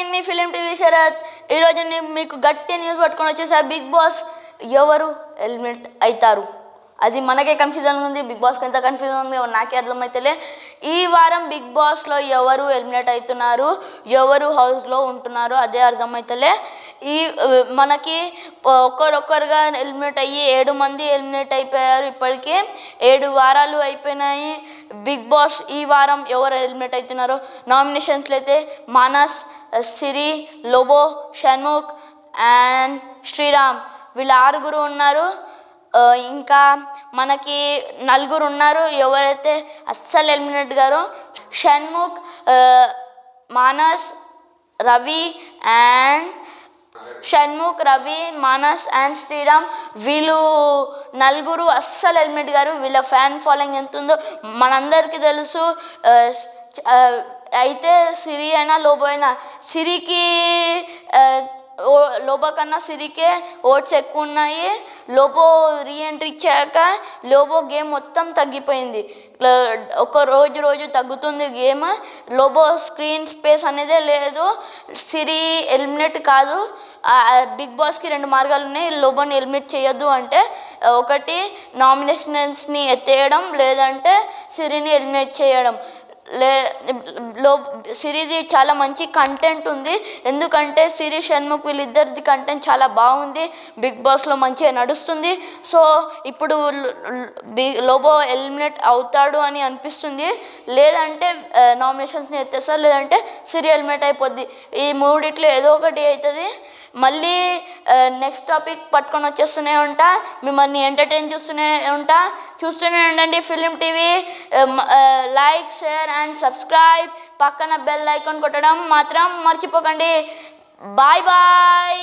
నేను మీ film TV Sarath. ఈరోజు నేను మీకు గట్టి న్యూస్ పట్టుకొని వచ్చేసా బిగ్ బాస్ ఎవరు? ఎలిమినేట్ అవుతారు అది మనకే కన్ఫ్యూజన్ ఉంది. బిగ్ బాస్కి ఎంత కన్ఫ్యూజన్ ఉంది? నాకే అర్థమైతేలే. ఈ వారం బిగ్ బాస్లో ఎవరు ఎలిమినేట్ అవుతున్నారు ఎవరు హౌస్లో ఉంటున్నారు? అదే అర్థమైతేలే. ఈ మనకి ఒక్కరొక్కరుగా ఎలిమినేట్ అయ్యి ఏడు మంది ఎలిమినేట్ అయిపోయారు ఇప్పటికే. ఏడు వారాలు అయిపోయినాయి. బిగ్ బాస్ ఈ వారం ఎవరు ఎలిమినేట్ అవుతున్నారో నామినేషన్స్లో అయితే మానస్ సిరి లోబో షణ్ముఖ్ అండ్ శ్రీరామ్. వీళ్ళు ఆరుగురు ఉన్నారు. ఇంకా మనకి నలుగురు ఉన్నారు. ఎవరైతే అస్సలు ఎలిమినేట్ గారో షణ్ముఖ్ మానస్ రవి అండ్ షణ్ముఖ్ రవి మానస్ అండ్ శ్రీరామ్. వీళ్ళు నలుగురు అస్సలు ఎలిమినేట్ గారు. వీళ్ళ ఫ్యాన్ ఫాలోయింగ్ ఎంత ఉందో మనందరికీ తెలుసు. అయితే సిరి అయినా లోబో అయినా సిరికి ఓ లోబో కన్నా సిరికే ఓట్స్ ఎక్కువ ఉన్నాయి లోబో రీఎంట్రీ ఇచ్చాక లోబో గేమ్ మొత్తం తగ్గిపోయింది. ఒక రోజు రోజు తగ్గుతుంది గేమ్. లోబో స్క్రీన్ స్పేస్ అనేదే లేదు. సిరి ఎలిమినేట్ కాదు. బిగ్ బాస్కి రెండు మార్గాలు ఉన్నాయి. లోబోని ఎలిమినేట్ చేయొద్దు అంటే ఒకటి నామినేషన్స్ని ఎత్తేయడం లేదంటే సిరిని ఎలిమినేట్ చేయడం. లే లో సిరిది చాలా మంచి కంటెంట్ ఉంది. ఎందుకంటే సిరి షణ్ముఖ్ వీళ్ళిద్దరిది కంటెంట్ చాలా బాగుంది. బిగ్ బాస్లో మంచిగా నడుస్తుంది. సో ఇప్పుడు బి- లోబో ఎలిమినేట్ అవుతాడు అని అనిపిస్తుంది. లేదంటే నామినేషన్స్ని ఎత్తేస్తారు. లేదంటే సిరి ఎలిమినేట్ అయిపోద్ది. ఈ మూడిట్లో ఏదో ఒకటి అవుతుంది. మళ్ళీ నెక్స్ట్ టాపిక్ పట్టుకొని వచ్చేస్తూనే ఉంటా మిమ్మల్ని ఎంటర్టైన్ చేస్తూనే ఉంటా. చూస్తూనే ఉండండి film TV like share and subscribe పక్కన బెల్ ఐకాన్ కొట్టడం మాత్రం మర్చిపోకండి. Bye bye